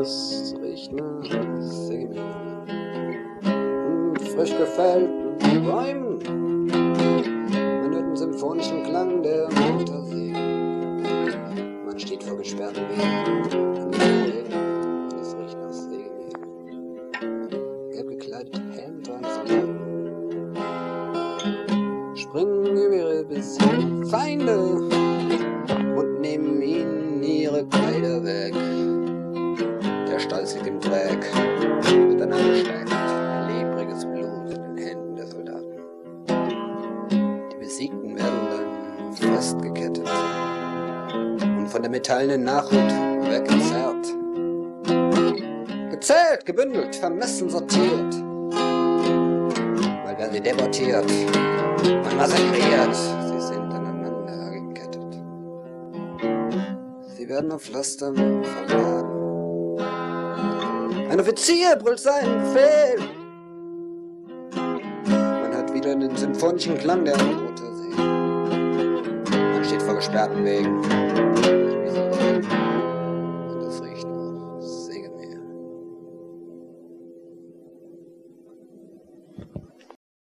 Es riecht nach Segemi und frisch gefällten Bäumen. Man hört den symphonischen Klang der Motorsee. Man steht vor gesperrten Wegen. Und es riecht nach Segemi. Gelb gekleidet, Hemd und Soldaten springen über ihre besiegten Feinde und nehmen ihnen ihre Kleider weg. Der Stolz liegt im Dreck, miteinander ein lebriges Blut in den Händen der Soldaten. Die Besiegten werden dann festgekettet und von der metallenen Nachhut weggezerrt. Gezählt, gebündelt, vermessen, sortiert. Mal werden sie deportiert und massakriert. Sie sind aneinander gekettet. Sie werden auf Lastern verladen. Ein Offizier brüllt seinen Befehl. Man hat wieder den symphonischen Klang der Unruhe sehen. Man steht vor gesperrten Wegen. Und es riecht nach Sägemehl.